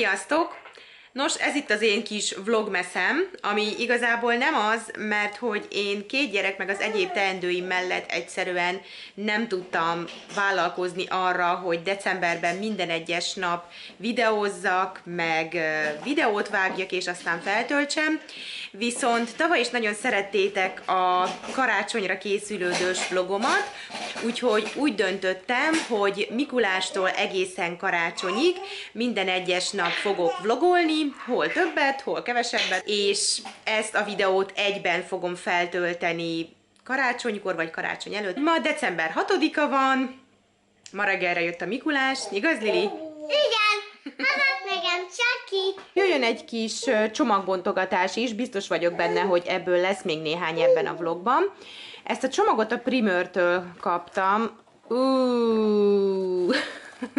Sziasztok! Nos, ez itt az én kis vlogmeszem, ami igazából nem az, mert hogy én két gyerek meg az egyéb teendőim mellett egyszerűen nem tudtam vállalkozni arra, hogy decemberben minden egyes nap videózzak, meg videót vágjak, és aztán feltöltsem. Viszont tavaly is nagyon szerettétek a karácsonyra készülődős vlogomat, úgyhogy úgy döntöttem, hogy Mikulástól egészen karácsonyig minden egyes nap fogok vlogolni, hol többet, hol kevesebbet, és ezt a videót egyben fogom feltölteni karácsonykor, vagy karácsony előtt. Ma december 6-a van, ma reggelre jött a Mikulás, igaz Lili? Igen, adott nekem Jöjjön egy kis csomagbontogatás is, biztos vagyok benne, hogy ebből lesz még néhány ebben a vlogban. Ezt a csomagot a Primörtől kaptam. Uh.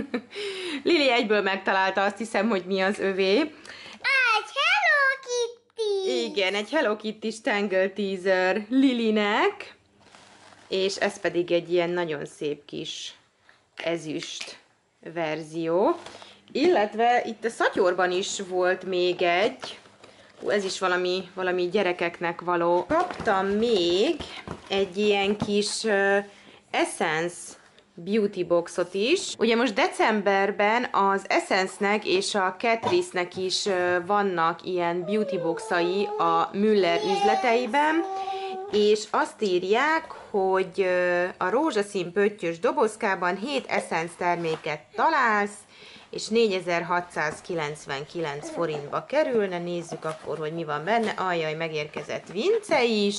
Lili egyből megtalálta, azt hiszem, hogy mi az övé. Egy Hello Kitty. Igen, egy Hello Kitty Tangle Teaser Lilinek, és ez pedig egy ilyen nagyon szép kis ezüst verzió. Illetve itt a szatyorban is volt még egy, ez is valami, valami gyerekeknek való. Kaptam még egy ilyen kis uh, Essence beauty boxot is. Ugye most decemberben az Essence-nek és a Catrice-nek is vannak ilyen beauty boxai a Müller üzleteiben, és azt írják, hogy a rózsaszín pöttyös dobozkában 7 Essence terméket találsz, és 4699 forintba kerülne. Nézzük akkor, hogy mi van benne. Ajaj, megérkezett Vince is.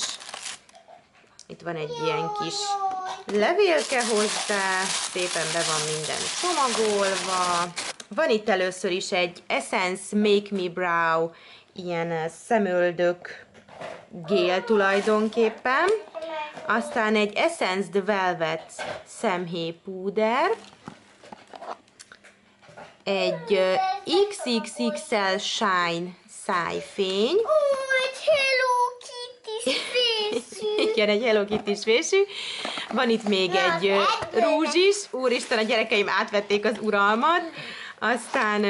Itt van egy ilyen kis levélke hozzá, szépen be van minden csomagolva. Van itt először is egy Essence Make Me Brow, ilyen szemöldök gél tulajdonképpen. Aztán egy Essence The Velvet szemhéj púder. Egy XXXL Shine szájfény. Ó, egy Hello Kitty. Igen, egy Hello Kitty fésű. Van itt még egy rúzs is. Úristen, a gyerekeim átvették az uralmat. Aztán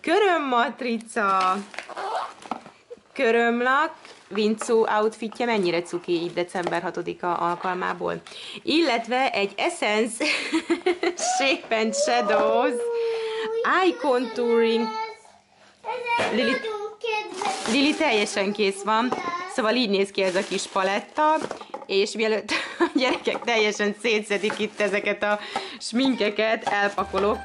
körömmatrica, körömlak, Vincu outfitje mennyire cuki így december 6-a alkalmából. Illetve egy Essence Shape and Shadows Eye Contouring Lili, Lili teljesen kész van, szóval így néz ki ez a kis paletta, és mielőtt a gyerekek teljesen szétszedik itt ezeket a sminkeket, elpakolok.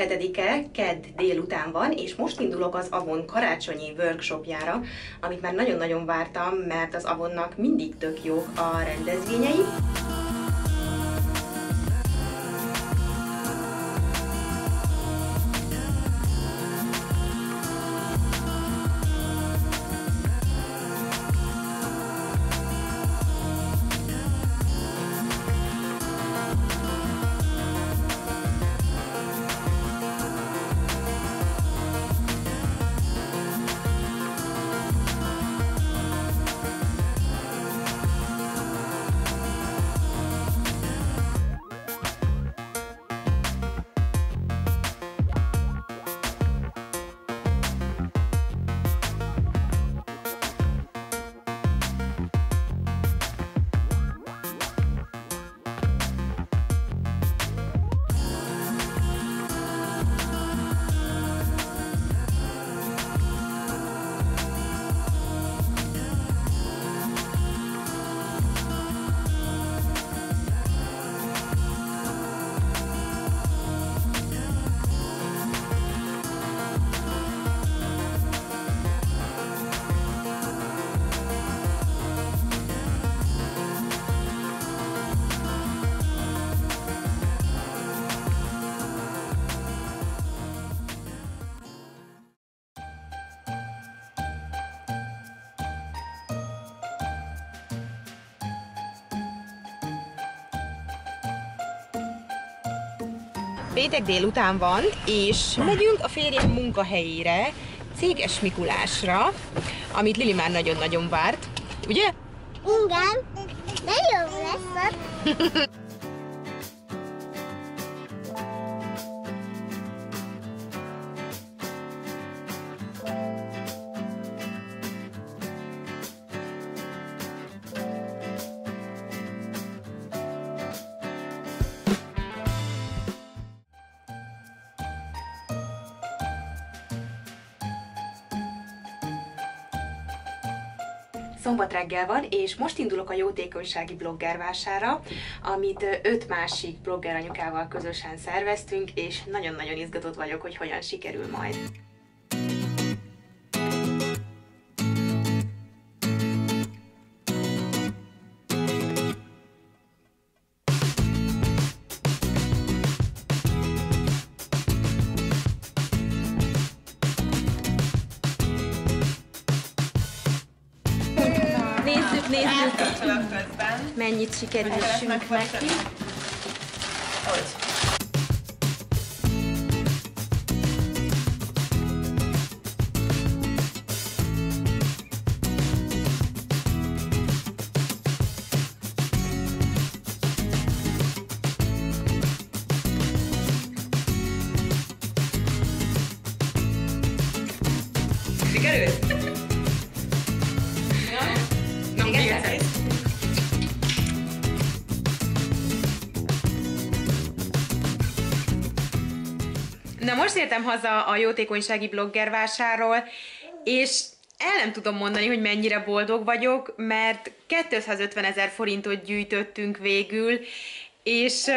7-e, kedd délután van, és most indulok az Avon karácsonyi workshopjára, amit már nagyon-nagyon vártam, mert az Avonnak mindig tök jók a rendezvényei. Péntek délután van, és megyünk a férjem munkahelyére, Céges Mikulásra, amit Lili már nagyon-nagyon várt. Ugye? Igen. De jó lesz. Szombat reggel van, és most indulok a jótékonysági bloggervására, amit öt másik blogger anyukával közösen szerveztünk, és nagyon-nagyon izgatott vagyok, hogy hogyan sikerül majd. Mennyit sikerül Hogy sütni neki. Hogy? Értem haza a jótékonysági blogger vásárról, és el nem tudom mondani, hogy mennyire boldog vagyok, mert 250 ezer forintot gyűjtöttünk végül, és,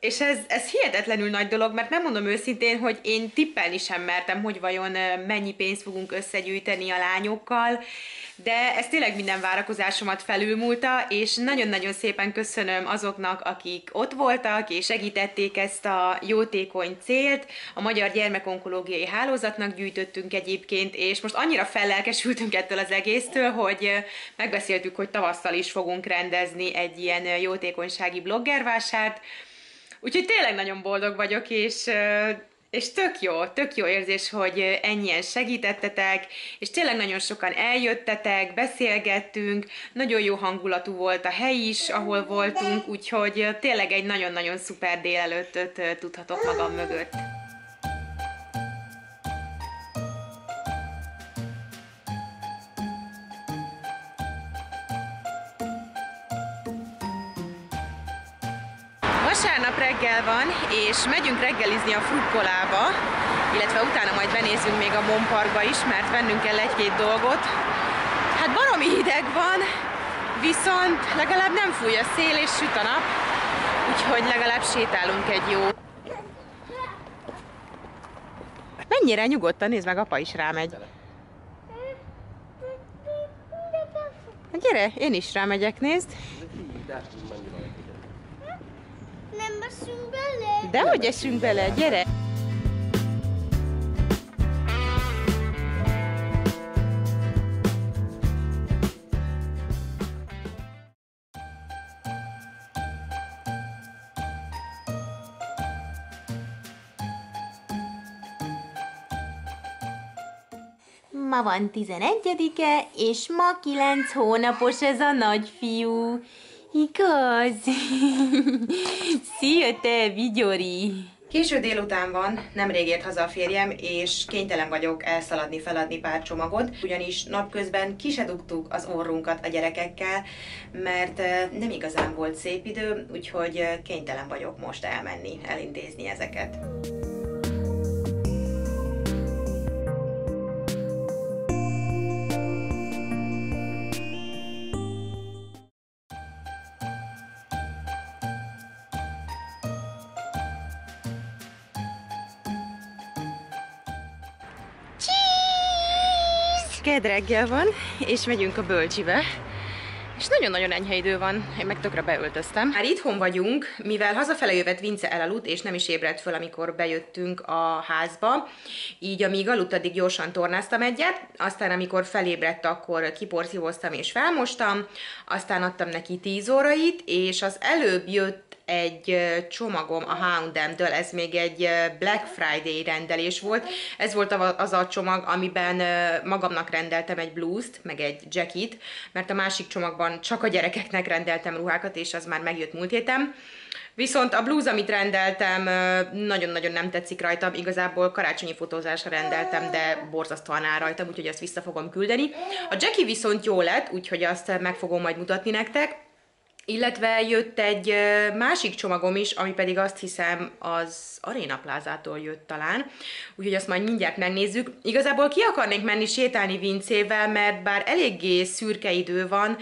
és ez, ez hihetetlenül nagy dolog, mert megmondom őszintén, hogy én tippelni sem mertem, hogy vajon mennyi pénzt fogunk összegyűjteni a lányokkal, de ez tényleg minden várakozásomat felülmúlta, és nagyon-nagyon szépen köszönöm azoknak, akik ott voltak, és segítették ezt a jótékony célt. A Magyar Gyermekonkológiai Hálózatnak gyűjtöttünk egyébként, és most annyira fellelkesültünk ettől az egésztől, hogy megbeszéltük, hogy tavasszal is fogunk rendezni egy ilyen jótékonysági bloggervásárt. Úgyhogy tényleg nagyon boldog vagyok, és és tök jó, tök jó érzés, hogy ennyien segítettetek, és tényleg nagyon sokan eljöttetek, beszélgettünk, nagyon jó hangulatú volt a hely is, ahol voltunk, úgyhogy tényleg egy nagyon-nagyon szuper délelőttöt tudhatok magam mögött. Vasárnap reggel van, és megyünk reggelizni a frukkolába, illetve utána majd benézünk még a Monparkba is, mert vennünk kell egy-két dolgot. Hát baromi hideg van, viszont legalább nem fúj a szél és süt a nap, úgyhogy legalább sétálunk egy jó. Mennyire nyugodtan, nézd meg, apa is rámegy. Gyere, én is rámegyek, nézd. Nem veszünk bele. De hogy esünk bele, gyere! Ma van 11-e, és ma 9 hónapos ez a nagyfiú. Igaz? Szia te, Vigyori! Késő délután van, nemrég ért haza a férjem, és kénytelen vagyok elszaladni, feladni pár csomagot, ugyanis napközben ki se dugtuk az orrunkat a gyerekekkel, mert eh, nem igazán volt szép idő, úgyhogy eh, kénytelen vagyok most elmenni, elintézni ezeket. Kedd reggel van, és megyünk a bölcsibe. És nagyon-nagyon enyhe idő van, én meg tökre beöltöztem. Már itthon vagyunk, mivel hazafele jövet Vince elaludt, és nem is ébredt föl, amikor bejöttünk a házba. Így amíg aludt, addig gyorsan tornáztam egyet, aztán amikor felébredt, akkor kiporszívoztam és felmostam, aztán adtam neki 10 órait, és az előbb jött egy csomagom a H&M-től, ez még egy Black Friday rendelés volt. Ez volt az a csomag, amiben magamnak rendeltem egy blúzt, meg egy jacket, mert a másik csomagban csak a gyerekeknek rendeltem ruhákat, és az már megjött múlt héten. Viszont a blúz, amit rendeltem, nagyon-nagyon nem tetszik rajtam. Igazából karácsonyi fotózásra rendeltem, de borzasztóan áll rajtam, úgyhogy azt vissza fogom küldeni. A Jackie viszont jó lett, úgyhogy azt meg fogom majd mutatni nektek. Illetve jött egy másik csomagom is, ami pedig azt hiszem az Arena Plázától jött talán, úgyhogy azt majd mindjárt megnézzük. Igazából ki akarnék menni sétálni Vincével, mert bár eléggé szürke idő van,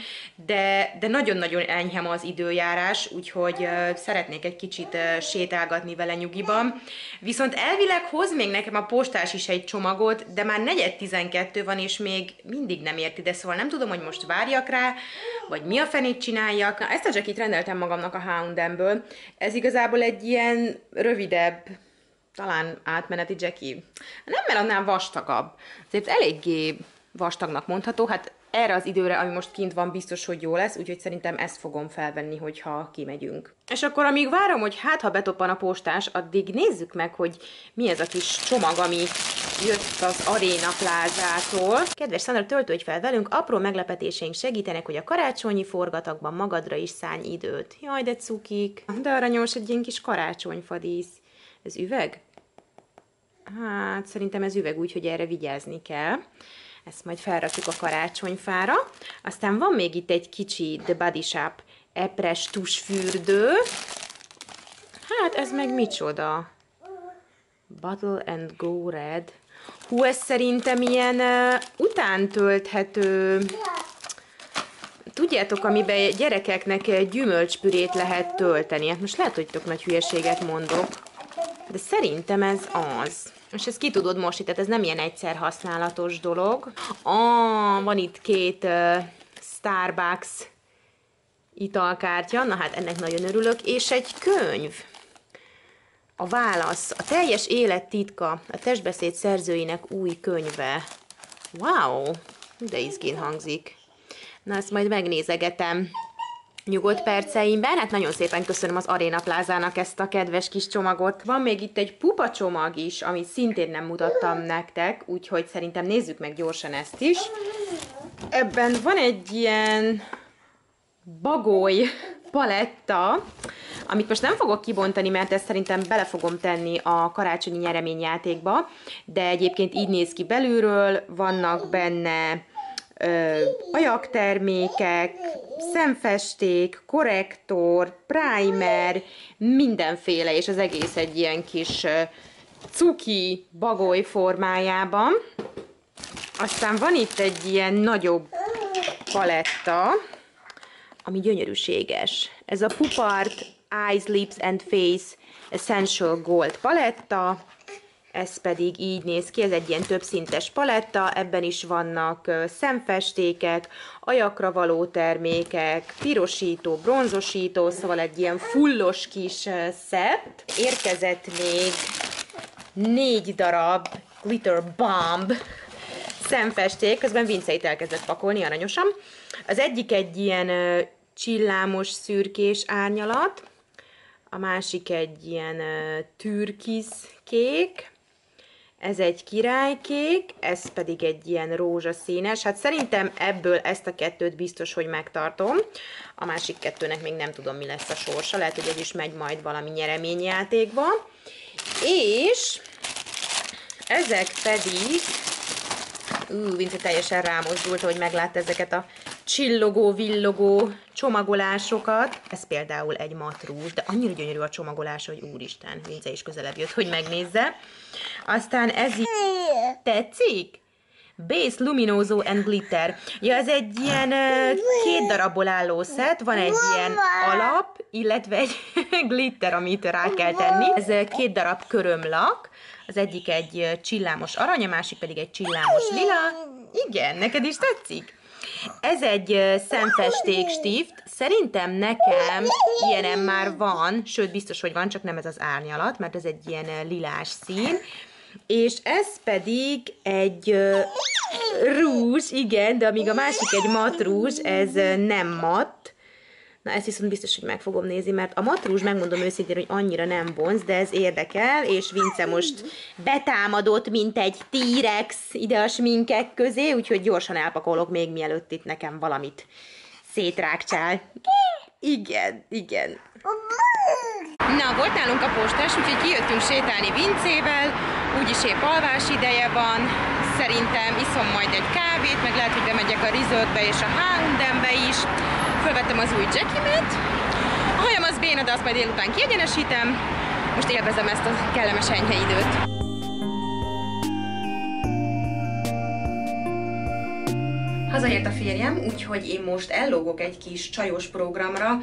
de, de nagyon-nagyon enyhe ma az időjárás, úgyhogy szeretnék egy kicsit sétálgatni vele nyugiban. Viszont elvileg hoz még nekem a postás is egy csomagot, de már negyed 12 van, és még mindig nem ért ide, szóval nem tudom, hogy most várjak rá, vagy mi a fenét csináljak. Na, ezt a jacket rendeltem magamnak a H&M-ből. Ez igazából egy ilyen rövidebb, talán átmeneti jacky. Nem, mert annál vastagabb. Azért eléggé vastagnak mondható, hát erre az időre, ami most kint van, biztos, hogy jó lesz, úgyhogy szerintem ezt fogom felvenni, hogyha kimegyünk. És akkor, amíg várom, hogy hát ha betoppan a postás, addig nézzük meg, hogy mi ez a kis csomag, ami jött az Arena plázától. Kedves Szandra, töltődj fel velünk, apró meglepetéseink segítenek, hogy a karácsonyi forgatagban magadra is szállj időt. Jaj, de cukik. De aranyos, egy ilyen kis karácsonyfadísz. Ez üveg? Hát szerintem ez üveg, úgyhogy erre vigyázni kell. Ezt majd felrakjuk a karácsonyfára. Aztán van még itt egy kicsi The Body Shop epres tusfürdő. Hát ez meg micsoda? Bottle and Go Red. Hú, ez szerintem ilyen uh, utántölthető Tudjátok, amiben gyerekeknek gyümölcspürét lehet tölteni. Hát most lehet, hogy tök nagy hülyeséget mondok, de szerintem ez az. És ezt ki tudod mosni, tehát ez nem ilyen egyszer használatos dolog. Ah, van itt két uh, Starbucks italkártya, na hát ennek nagyon örülök, és egy könyv. A válasz, a teljes élet titka, a testbeszéd szerzőinek új könyve. Wow, de izgén hangzik. Na, ezt majd megnézegetem nyugodt perceimben. Hát nagyon szépen köszönöm az Arena Plázának ezt a kedves kis csomagot. Van még itt egy pupa csomag is, amit szintén nem mutattam nektek, úgyhogy szerintem nézzük meg gyorsan ezt is. Ebben van egy ilyen bagoly paletta, amit most nem fogok kibontani, mert ezt szerintem bele fogom tenni a karácsonyi nyereményjátékba, de egyébként így néz ki belülről, vannak benne ö, ajaktermékek, szemfesték, korrektor, primer, mindenféle, és az egész egy ilyen kis ö, cuki bagoly formájában. Aztán van itt egy ilyen nagyobb paletta, ami gyönyörűséges. Ez a Pupart Eyes, Lips and Face Essential Gold paletta, ez pedig így néz ki, ez egy ilyen többszintes paletta, ebben is vannak szemfestékek, ajakra való termékek, pirosító, bronzosító, szóval egy ilyen fullos kis szett. Érkezett még négy darab glitter bomb szemfesték, közben Vince itt elkezdett pakolni aranyosan. Az egyik egy ilyen ö, csillámos szürkés árnyalat, a másik egy ilyen ö, türkiz kék, ez egy királykék, ez pedig egy ilyen rózsaszínes. Hát szerintem ebből ezt a kettőt biztos, hogy megtartom. A másik kettőnek még nem tudom, mi lesz a sorsa. Lehet, hogy ez is megy majd valami nyereményjátékba. És ezek pedig Ú, Vince teljesen rámozdult, hogy meglátta ezeket a csillogó, villogó csomagolásokat. Ez például egy matrús, de annyira gyönyörű a csomagolás, hogy úristen, Vince is közelebb jött, hogy megnézze. Aztán ez így tetszik? Base Luminoso and Glitter. Ja, ez egy ilyen két darabból álló szett, van egy ilyen alap, illetve egy glitter, amit rá kell tenni. Ez két darab körömlak, az egyik egy csillámos arany, a másik pedig egy csillámos lila. Igen, neked is tetszik? Ez egy szemfesték stift. Szerintem nekem ilyenem már van, sőt biztos, hogy van, csak nem ez az árnyalat, mert ez egy ilyen lilás szín. És ez pedig egy ö, rúzs, igen, de amíg a másik egy mat rúzs, ez nem mat, Na ezt viszont biztos, hogy meg fogom nézni, mert a matrúzs, megmondom őszintén, hogy annyira nem vonz, de ez érdekel, és Vince most betámadott, mint egy T-rex ide a sminkek közé, úgyhogy gyorsan elpakolok még mielőtt itt nekem valamit szétrákcsál. Igen, igen. Na, volt nálunk a postás, úgyhogy kijöttünk sétálni Vincével, úgyis épp alvás ideje van, szerintem iszom majd egy kávét, meg lehet, hogy bemegyek a resortbe és a Houndenbe is. Fölvettem az új jackimet, a hajam az béna, de azt majd délután kiegyenesítem. Most élvezem ezt a kellemes enyhe időt. Hazaért a férjem, úgyhogy én most ellógok egy kis csajos programra.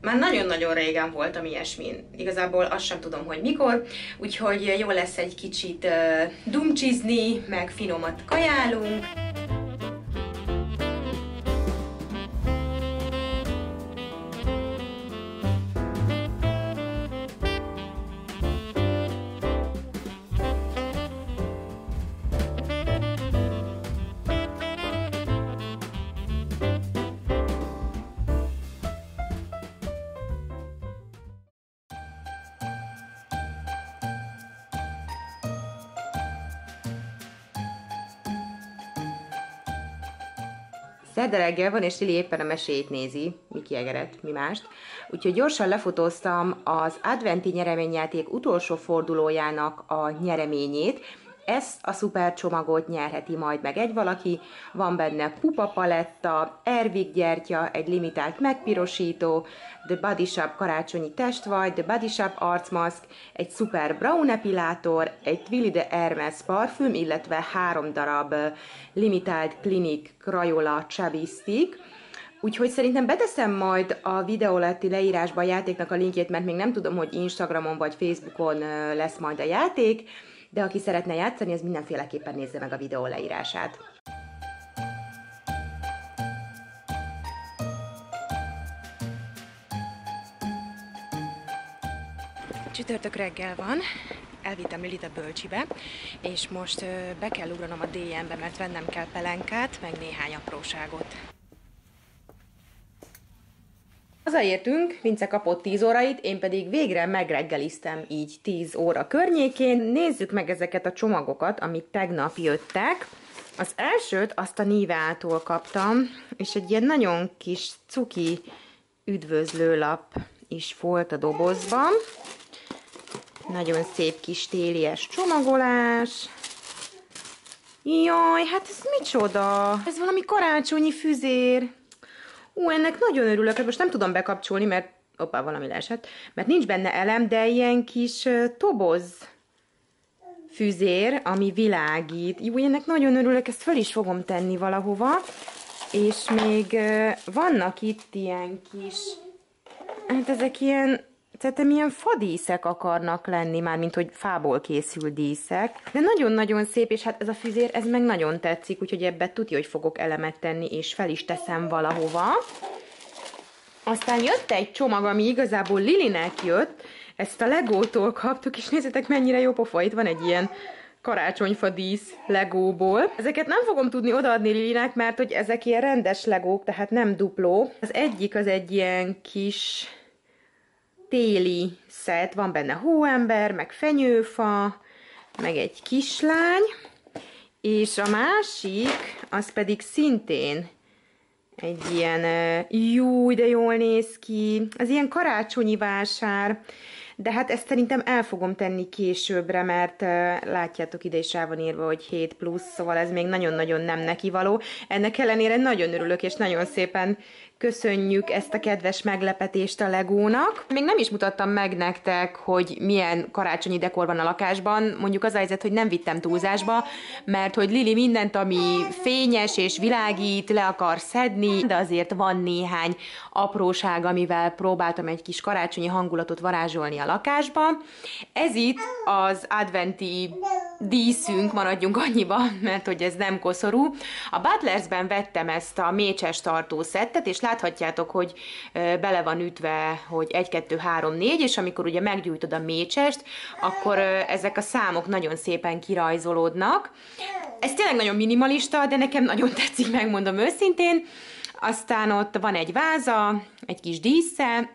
Már nagyon-nagyon régen voltam ilyesmin. Igazából azt sem tudom, hogy mikor, úgyhogy jó lesz egy kicsit uh, dumcsizni, meg finomat kajálunk. Szerda reggel van, és Lili éppen a mesét nézi, Miki Egeret, mi mást. Úgyhogy gyorsan lefotóztam az adventi nyereményjáték utolsó fordulójának a nyereményét. Ezt a szuper csomagot nyerheti majd meg egy valaki. Van benne pupa paletta, Ervik gyertya, egy limitált megpirosító, The Body Shop karácsonyi testvaj, The Body Shop arcmaszk, egy szuper brown epilátor, egy Twilly de Hermes parfüm, illetve három darab limitált Clinic Crayola Chubby Stick. Úgyhogy szerintem beteszem majd a videó alatti leírásba a játéknak a linkjét, mert még nem tudom, hogy Instagramon vagy Facebookon lesz majd a játék, de aki szeretne játszani, az mindenféleképpen nézze meg a videó leírását. Csütörtök reggel van, elvittem Lilit a bölcsibe, és most be kell ugranom a DM-be, mert vennem kell pelenkát, meg néhány apróságot. Hazaértünk, Vince kapott 10 órait, én pedig végre megreggeliztem így 10 óra környékén. Nézzük meg ezeket a csomagokat, amik tegnap jöttek. Az elsőt azt a Nivától kaptam, és egy ilyen nagyon kis cuki üdvözlőlap is volt a dobozban. Nagyon szép kis télies csomagolás. Jaj, hát ez micsoda? Ez valami karácsonyi füzér. Ú, ennek nagyon örülök, hát most nem tudom bekapcsolni, mert oppá, valami leesett, mert nincs benne elem, de ilyen kis toboz füzér, ami világít. Jó, ennek nagyon örülök, ezt fel is fogom tenni valahova. És még vannak itt ilyen kis, hát ezek ilyen Szerintem ilyen fadíszek akarnak lenni, már mint hogy fából készül díszek. De nagyon-nagyon szép, és hát ez a füzér, ez meg nagyon tetszik, úgyhogy ebbe tudja, hogy fogok elemet tenni, és fel is teszem valahova. Aztán jött egy csomag, ami igazából Lilinek jött, ezt a Legótól kaptuk, és nézzétek mennyire jó pofa, itt van egy ilyen karácsonyfa dísz legóból. Ezeket nem fogom tudni odaadni Lilinek, mert hogy ezek ilyen rendes legók, tehát nem dupló. Az egyik az egy ilyen kis téli szett, van benne hóember, meg fenyőfa, meg egy kislány, és a másik, az pedig szintén egy ilyen, jó, de jól néz ki, az ilyen karácsonyi vásár, de hát ezt szerintem el fogom tenni későbbre, mert látjátok ide is rá van írva, hogy 7 plusz, szóval ez még nagyon-nagyon nem neki való. Ennek ellenére nagyon örülök, és nagyon szépen köszönjük ezt a kedves meglepetést a Legónak. Még nem is mutattam meg nektek, hogy milyen karácsonyi dekor van a lakásban. Mondjuk az a helyzet, hogy nem vittem túlzásba, mert hogy Lili mindent, ami fényes és világít, le akar szedni, de azért van néhány apróság, amivel próbáltam egy kis karácsonyi hangulatot varázsolni a lakásba. Ez itt az adventi díszünk, maradjunk annyiba, mert hogy ez nem koszorú. A Butlersben vettem ezt a mécses tartó szettet, és láthatjátok, hogy bele van ütve, hogy 1, 2, 3, 4, és amikor ugye meggyújtod a mécsest, akkor ezek a számok nagyon szépen kirajzolódnak. Ez tényleg nagyon minimalista, de nekem nagyon tetszik, megmondom őszintén. aztán ott van egy váza, egy kis dísze,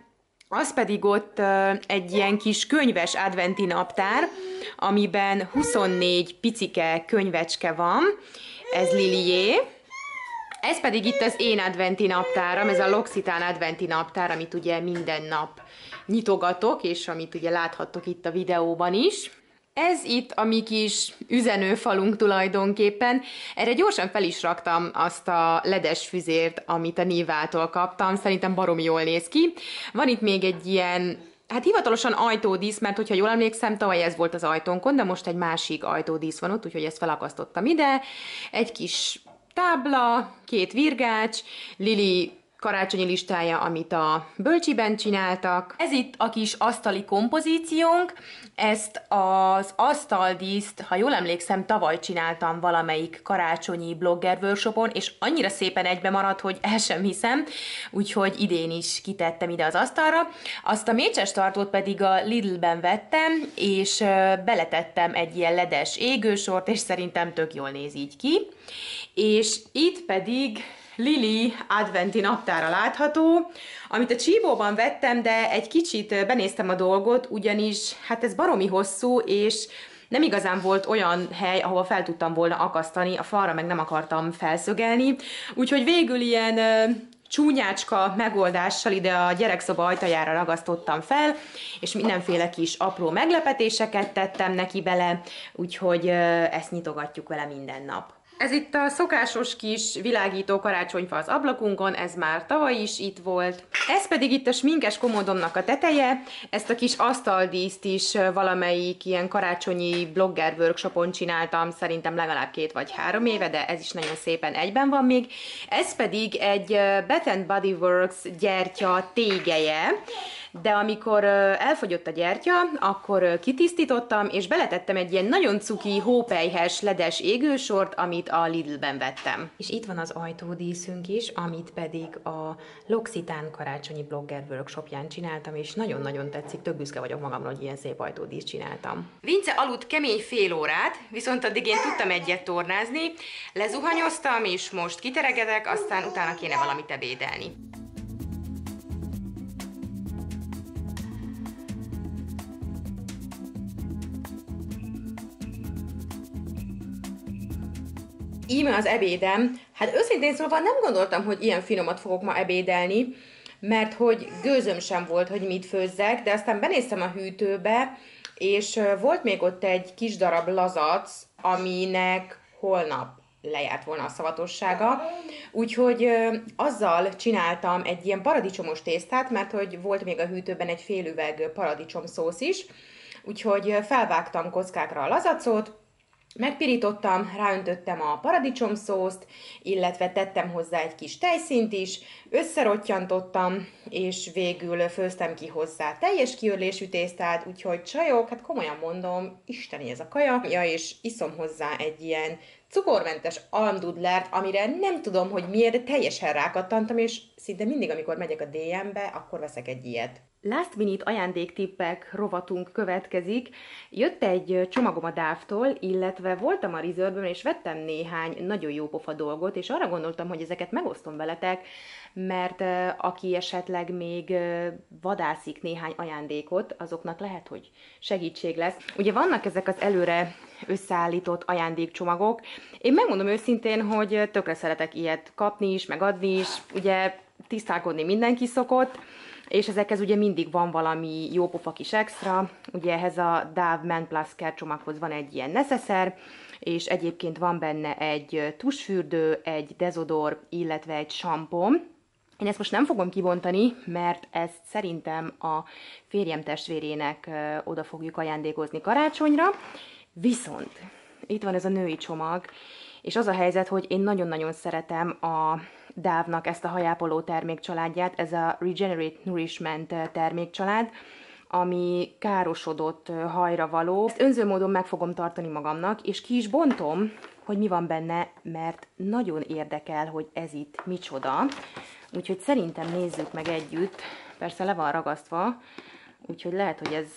az pedig ott egy ilyen kis könyves adventi naptár, amiben 24 picike könyvecske van, ez Lilié, ez pedig itt az én adventi naptáram, ez a L'Occitán adventi naptár, amit ugye minden nap nyitogatok, és amit ugye láthattok itt a videóban is. Ez itt a mi kis üzenőfalunk tulajdonképpen. Erre gyorsan fel is raktam azt a ledes füzért, amit a Nívától kaptam. Szerintem baromi jól néz ki. Van itt még egy ilyen Hát hivatalosan ajtódísz, mert hogyha jól emlékszem, tavaly ez volt az ajtónkon, de most egy másik ajtódísz van ott, úgyhogy ezt felakasztottam ide. Egy kis tábla, két virgács, Lili karácsonyi listája, amit a bölcsiben csináltak. Ez itt a kis asztali kompozíciónk, ezt az asztaldíszt, ha jól emlékszem, tavaly csináltam valamelyik karácsonyi blogger workshopon, és annyira szépen egybe maradt, hogy el sem hiszem, úgyhogy idén is kitettem ide az asztalra. Azt a mécses tartót pedig a Lidl-ben vettem, és beletettem egy ilyen ledes égősort, és szerintem tök jól néz így ki. És itt pedig Lili adventi naptára látható, amit a csíbóban vettem, de egy kicsit benéztem a dolgot, ugyanis hát ez baromi hosszú, és nem igazán volt olyan hely, ahova fel tudtam volna akasztani, a falra meg nem akartam felszögelni, úgyhogy végül ilyen csúnyácska megoldással ide a gyerekszoba ajtajára ragasztottam fel, és mindenféle kis apró meglepetéseket tettem neki bele, úgyhogy ezt nyitogatjuk vele minden nap. Ez itt a szokásos kis világító karácsonyfa az ablakunkon, ez már tavaly is itt volt. Ez pedig itt a sminkes komodomnak a teteje, ezt a kis asztaldíszt is valamelyik ilyen karácsonyi blogger workshopon csináltam, szerintem legalább két vagy három éve, de ez is nagyon szépen egyben van még. Ez pedig egy Bath Body Works gyertya tégeje, de amikor elfogyott a gyertya, akkor kitisztítottam, és beletettem egy ilyen nagyon cuki, hópelyhes, ledes égősort, amit a Lidl-ben vettem. És itt van az ajtódíszünk is, amit pedig a L'Occitán karácsonyi blogger workshopján csináltam, és nagyon-nagyon tetszik, tök büszke vagyok magamra, hogy ilyen szép ajtódísz csináltam. Vince aludt kemény fél órát, viszont addig én tudtam egyet tornázni, lezuhanyoztam, és most kiteregedek, aztán utána kéne valamit ebédelni. Íme az ebédem. Hát őszintén szóval nem gondoltam, hogy ilyen finomat fogok ma ebédelni, mert hogy gőzöm sem volt, hogy mit főzzek, de aztán benéztem a hűtőbe, és volt még ott egy kis darab lazac, aminek holnap lejárt volna a szavatossága, úgyhogy azzal csináltam egy ilyen paradicsomos tésztát, mert hogy volt még a hűtőben egy fél üveg paradicsom szósz is, úgyhogy felvágtam kockákra a lazacot, Megpirítottam, ráöntöttem a paradicsomszószt, illetve tettem hozzá egy kis tejszint is, összerottyantottam, és végül főztem ki hozzá teljes kiörlésű tésztát, úgyhogy csajok, hát komolyan mondom, isteni ez a kaja, ja, és iszom hozzá egy ilyen cukormentes almdudlert, amire nem tudom, hogy miért, de teljesen rákattantam, és szinte mindig, amikor megyek a DM-be, akkor veszek egy ilyet. Last Minute ajándéktippek rovatunk következik. Jött egy csomagom a Dávtól, illetve voltam a reserve és vettem néhány nagyon jó pofa dolgot, és arra gondoltam, hogy ezeket megosztom veletek, mert aki esetleg még vadászik néhány ajándékot, azoknak lehet, hogy segítség lesz. Ugye vannak ezek az előre összeállított ajándékcsomagok. Én megmondom őszintén, hogy tökre szeretek ilyet kapni is, meg adni is. Ugye tisztálkodni mindenki szokott, és ezekhez ugye mindig van valami jó pofa kis extra, ugye ehhez a DAV Men Plus Care csomaghoz van egy ilyen neszeszer, és egyébként van benne egy tusfürdő, egy dezodor, illetve egy sampó. Én ezt most nem fogom kibontani, mert ezt szerintem a férjem testvérének oda fogjuk ajándékozni karácsonyra. Viszont itt van ez a női csomag, és az a helyzet, hogy én nagyon-nagyon szeretem a Dávnak ezt a hajápoló termékcsaládját, ez a Regenerate Nourishment termékcsalád, ami károsodott hajra való. Ezt önző módon meg fogom tartani magamnak, és ki is bontom, hogy mi van benne, mert nagyon érdekel, hogy ez itt micsoda. Úgyhogy szerintem nézzük meg együtt. Persze le van ragasztva, úgyhogy lehet, hogy ez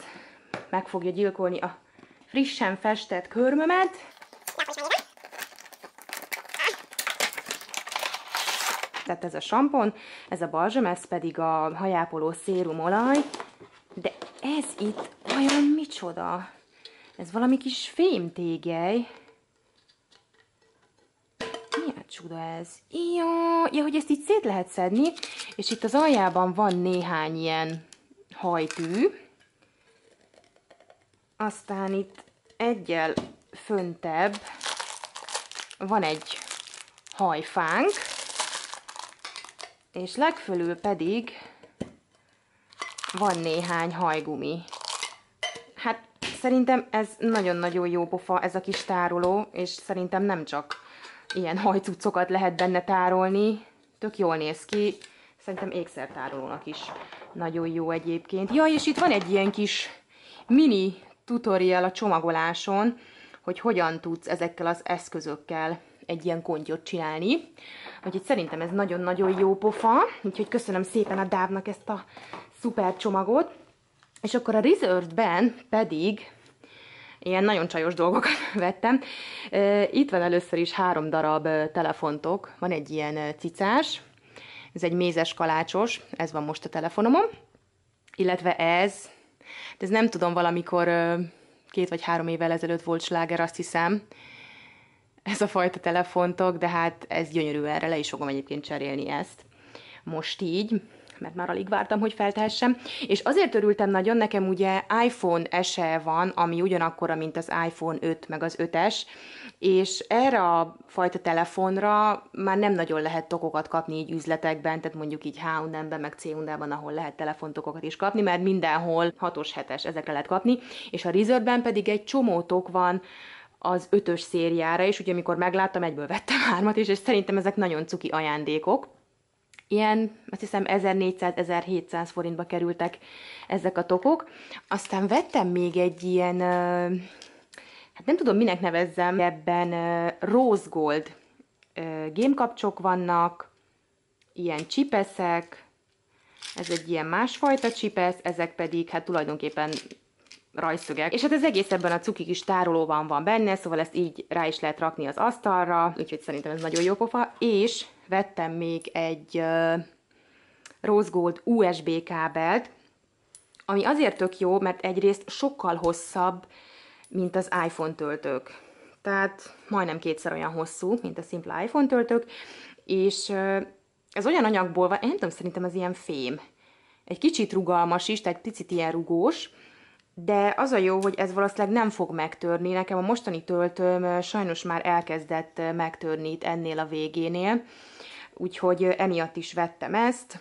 meg fogja gyilkolni a frissen festett körmömet. Tehát ez a sampon, ez a balzsam, ez pedig a hajápoló szérumolaj, de ez itt olyan micsoda? Ez valami kis fémtégely. Milyen csuda ez? Ja, ja, hogy ezt így szét lehet szedni, és itt az aljában van néhány ilyen hajtű. Aztán itt egyel föntebb van egy hajfánk, és legfölül pedig van néhány hajgumi. Hát szerintem ez nagyon-nagyon jó pofa, ez a kis tároló, és szerintem nem csak ilyen hajcucokat lehet benne tárolni, tök jól néz ki, szerintem ékszertárolónak is nagyon jó egyébként. Ja, és itt van egy ilyen kis mini tutorial a csomagoláson, hogy hogyan tudsz ezekkel az eszközökkel egy ilyen kontyot csinálni. Úgyhogy szerintem ez nagyon-nagyon jó pofa, úgyhogy köszönöm szépen a Dávnak ezt a szuper csomagot. És akkor a Reserved-ben pedig ilyen nagyon csajos dolgokat vettem. Itt van először is három darab telefontok, van egy ilyen cicás, ez egy mézes kalácsos, ez van most a telefonomon, illetve ez, de ez nem tudom, valamikor két vagy három évvel ezelőtt volt sláger, azt hiszem, ez a fajta telefontok, de hát ez gyönyörű erre, le is fogom egyébként cserélni ezt. Most így, mert már alig vártam, hogy feltehessem. És azért örültem nagyon, nekem ugye iPhone SE van, ami ugyanakkora, mint az iPhone 5, meg az 5-es, és erre a fajta telefonra már nem nagyon lehet tokokat kapni így üzletekben, tehát mondjuk így H&M-ben, meg c ahol lehet telefontokokat is kapni, mert mindenhol 6-os, 7-es ezekre lehet kapni, és a Reserve-ben pedig egy csomó tok van, az ötös szériára, és ugye amikor megláttam, egyből vettem hármat is, és szerintem ezek nagyon cuki ajándékok. Ilyen, azt hiszem 1400-1700 forintba kerültek ezek a tokok. Aztán vettem még egy ilyen, hát nem tudom minek nevezzem, ebben rose gold gémkapcsok vannak, ilyen csipeszek, ez egy ilyen másfajta csipesz, ezek pedig hát tulajdonképpen rajszögek. És hát ez egész ebben a cuki kis tárolóban van benne, szóval ezt így rá is lehet rakni az asztalra, úgyhogy szerintem ez nagyon jó pofa. És vettem még egy uh, Rose Gold USB kábelt, ami azért tök jó, mert egyrészt sokkal hosszabb, mint az iPhone töltők. Tehát majdnem kétszer olyan hosszú, mint a szimpla iPhone töltők, és ez olyan anyagból van, én nem tudom, szerintem az ilyen fém. Egy kicsit rugalmas is, tehát picit ilyen rugós, de az a jó, hogy ez valószínűleg nem fog megtörni. Nekem a mostani töltőm sajnos már elkezdett megtörni itt ennél a végénél, úgyhogy emiatt is vettem ezt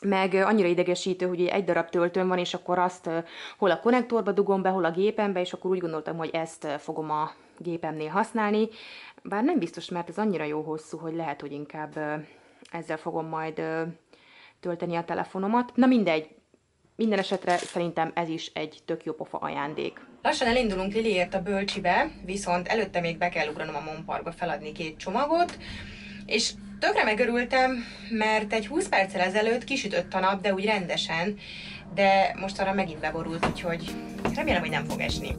meg annyira idegesítő, hogy egy darab töltőm van, és akkor azt hol a konnektorba dugom be, hol a gépembe, és akkor úgy gondoltam, hogy ezt fogom a gépemnél használni. Bár nem biztos, mert ez annyira jó hosszú, hogy lehet, hogy inkább ezzel fogom majd tölteni a telefonomat. Na mindegy, minden esetre szerintem ez is egy tök jó pofa ajándék. Lassan elindulunk Liliért a bölcsibe, viszont előtte még be kell ugranom a Monparkba feladni két csomagot, és tökre megörültem, mert egy 20 perccel ezelőtt kisütött a nap, de úgy rendesen, de most arra megint beborult, úgyhogy remélem, hogy nem fog esni.